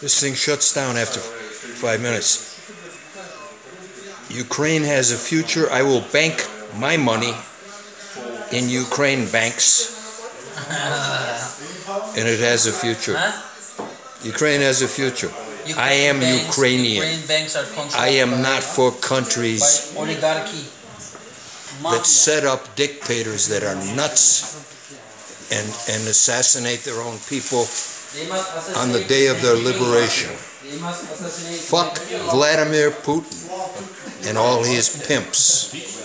This thing shuts down after five minutes. Ukraine has a future. I will bank my money in Ukraine banks, and it has a future. Ukraine has a future. I am banks, Ukrainian. Ukraine banks are controlled I am not for countries that set up dictators that are nuts and, and assassinate their own people They must assassinate on the day of their liberation. They must assassinate Fuck Vladimir Putin and all his pimps.